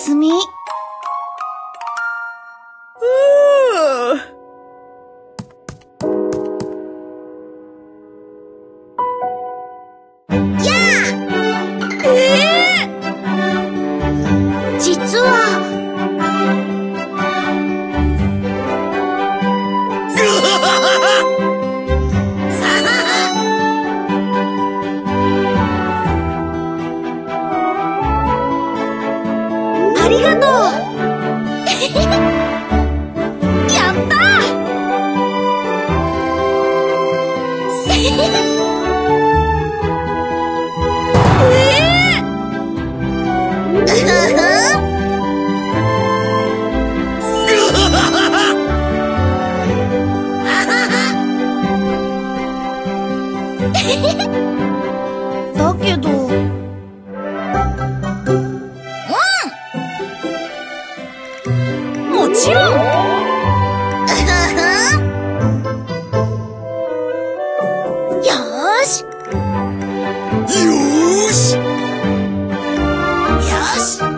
すみ。実は、りがとう。やった だけど。もちろん。よーし。よーし。よし